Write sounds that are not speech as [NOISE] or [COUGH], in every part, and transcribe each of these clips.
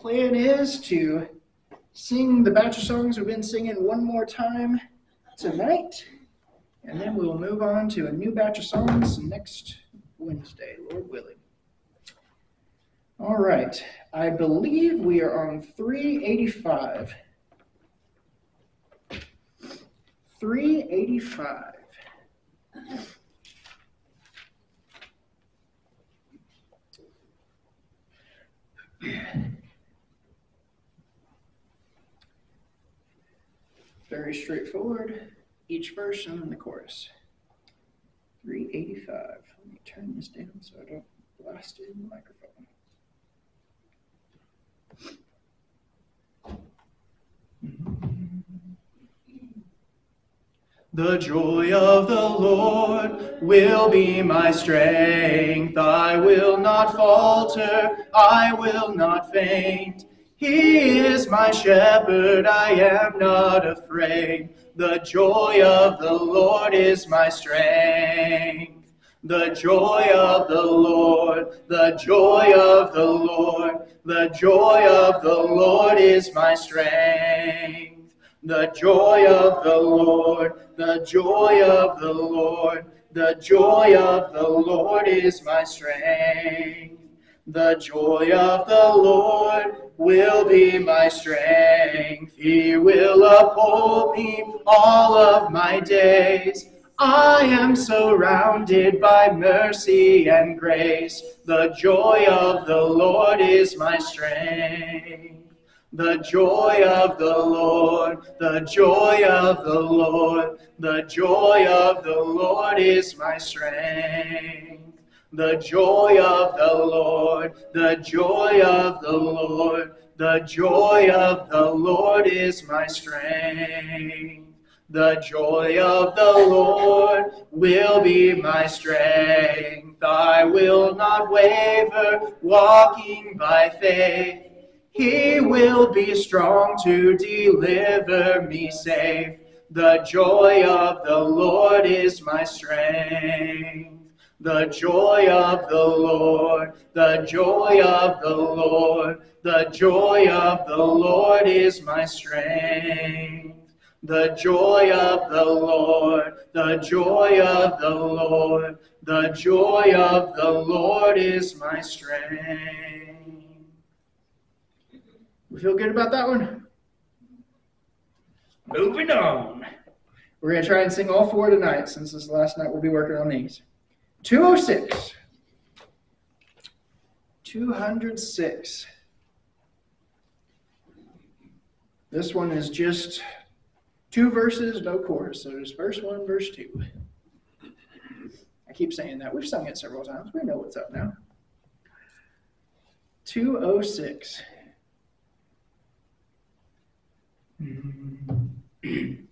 plan is to sing the bachelor songs we've been singing one more time tonight, and then we'll move on to a new batch of songs next Wednesday, Lord willing. All right, I believe we are on 385. 385. Very straightforward. Each verse and then the chorus. 385. Let me turn this down so I don't blast in the microphone. The joy of the Lord will be my strength. I will not falter, I will not faint. He is my shepherd, I am not afraid. The joy of the Lord is my strength. The joy of the Lord, the joy of the Lord, the joy of the Lord is my strength. The joy of the Lord, the joy of the Lord, the joy of the Lord is my strength. The joy of the Lord will be my strength. He will uphold me all of my days. I am surrounded by mercy and grace. The joy of the Lord is my strength. The joy of the Lord, the joy of the Lord, the joy of the Lord is my strength. The joy of the Lord, the joy of the Lord, the joy of the Lord is my strength. The joy of the Lord will be my strength. I will not waver, walking by faith he will be strong to deliver me safe. The joy of the Lord is my strength. The joy of the Lord, the joy of the Lord, the joy of the Lord is my strength. The joy of the Lord, the joy of the Lord, the joy of the Lord is my strength. We feel good about that one? Moving on. We're going to try and sing all four tonight since this last night we'll be working on these. 206. 206. This one is just two verses, no chorus. So there's verse one, verse two. I keep saying that. We've sung it several times. We know what's up now. 206. [CLEARS THROAT]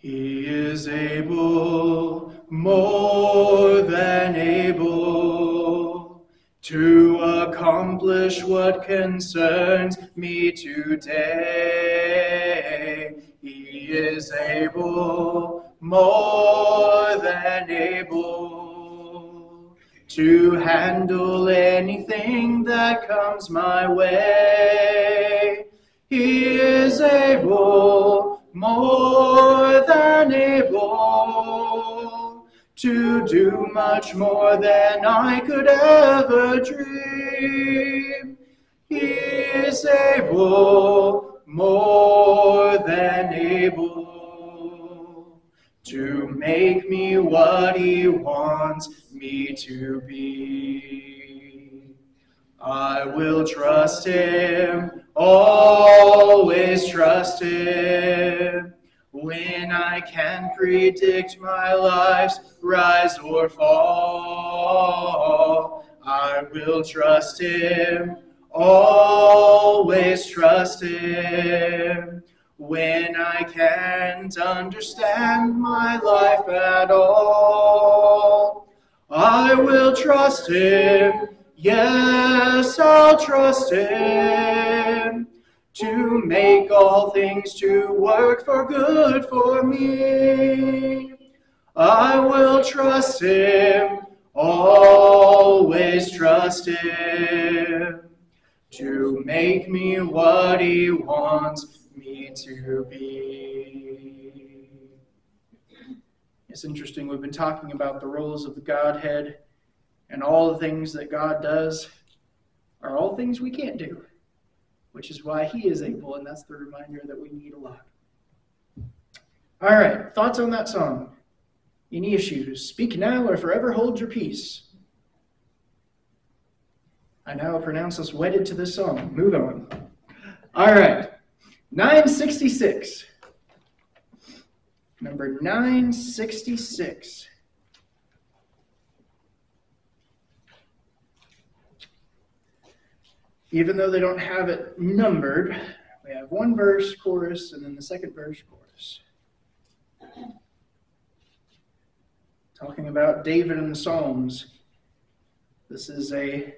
he is able, more than able, to accomplish what concerns me today. He is able, more than able to handle anything that comes my way. He is able, more than able, to do much more than I could ever dream. He is able, more than able to make me what he wants me to be. I will trust him, always trust him. When I can predict my life's rise or fall, I will trust him, always trust him. When I can't understand my life at all. I will trust Him, yes, I'll trust Him to make all things to work for good for me. I will trust Him, always trust Him to make me what He wants me to be. It's interesting, we've been talking about the roles of the Godhead, and all the things that God does are all things we can't do, which is why He is able, and that's the reminder that we need a lot. All right, thoughts on that song? Any issues? Speak now or forever hold your peace. I now pronounce us wedded to this song. Move on. All right, 966. Number 966. Even though they don't have it numbered, we have one verse, chorus, and then the second verse, chorus. talking about David and the Psalms. This is a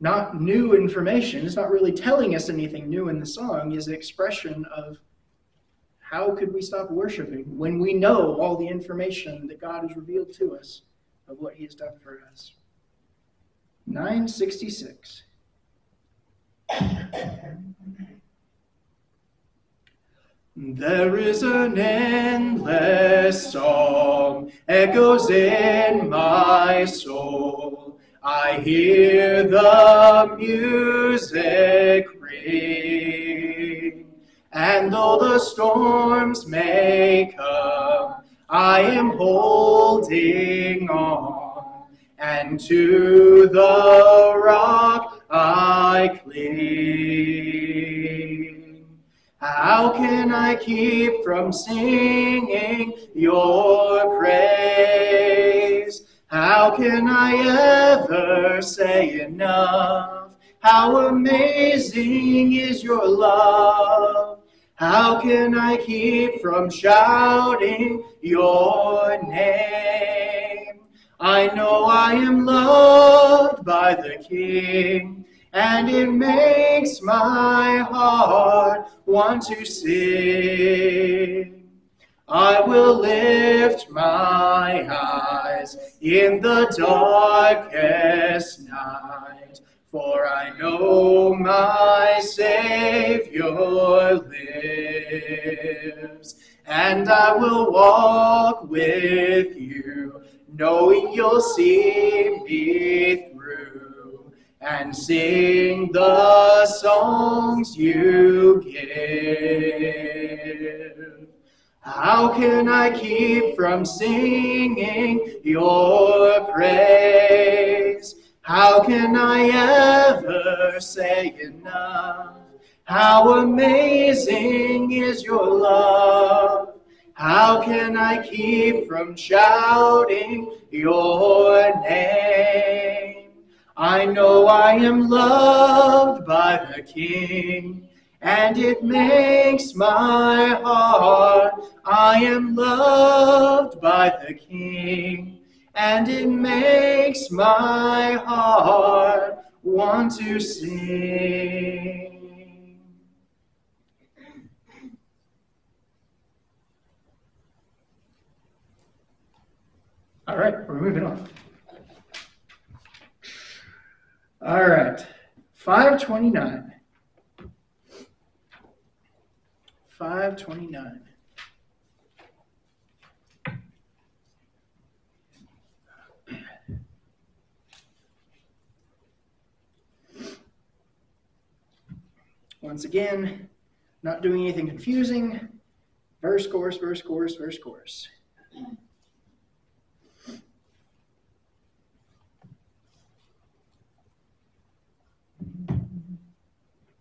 not new information. It's not really telling us anything new in the song. Is an expression of how could we stop worshiping when we know all the information that God has revealed to us of what He has done for us. 966. There is an endless song echoes in my soul. I hear the music ring, and though the storms may come, I am holding on, and to the rock I cling. How can I keep from singing your praise? How can I ever say enough? How amazing is your love? How can I keep from shouting your name? I know I am loved by the King and it makes my heart want to sing. I will lift my eyes in the darkest night, for I know my Savior lives, and I will walk with you, knowing you'll see me through and sing the songs you give. How can I keep from singing your praise? How can I ever say enough? How amazing is your love? How can I keep from shouting your name? I know I am loved by the King, and it makes my heart. I am loved by the King, and it makes my heart want to sing. All right, we're moving on. All right, 529. 529. Once again, not doing anything confusing. Verse, chorus, verse, chorus, verse, chorus.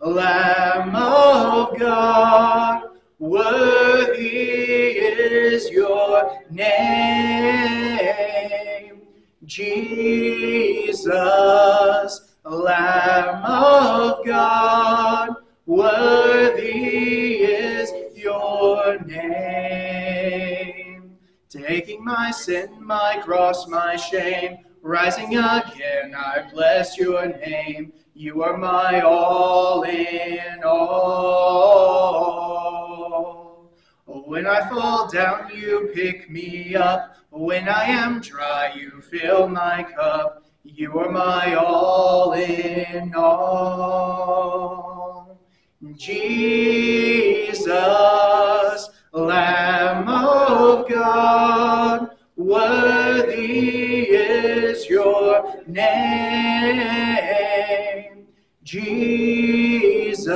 Lamb of God, worthy is your name. Jesus, Lamb of God, worthy is your name. Taking my sin, my cross, my shame, rising again, I bless your name. You are my all in all. When I fall down, you pick me up. When I am dry, you fill my cup. You are my all in all. Jesus, Lamb of God, worthy is your name. Jesus,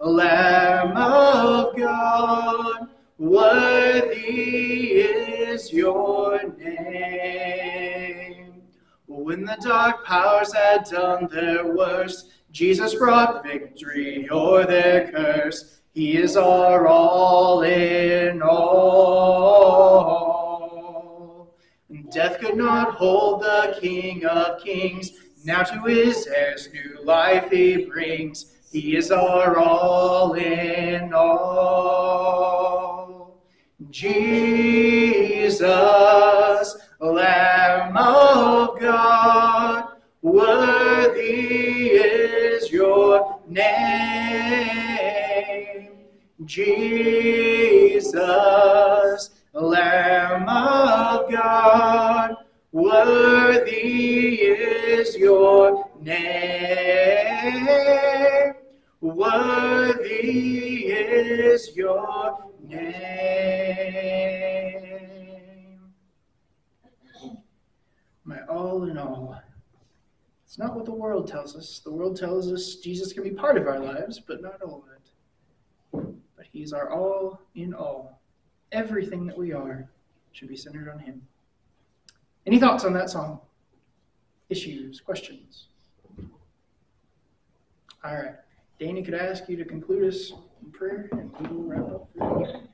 Lamb of God, worthy is your name. When the dark powers had done their worst, Jesus brought victory o'er their curse. He is our all in all. Death could not hold the King of Kings. Now to his new life he brings. He is our all in all. Jesus, Lamb of God, worthy is your name. Jesus, Lamb of God, worthy is your name. Worthy is your name. My all in all. It's not what the world tells us. The world tells us Jesus can be part of our lives, but not all of it. But He's our all in all. Everything that we are should be centered on Him. Any thoughts on that song? Issues, questions? All right. Danny, could I ask you to conclude us in prayer and we will wrap up?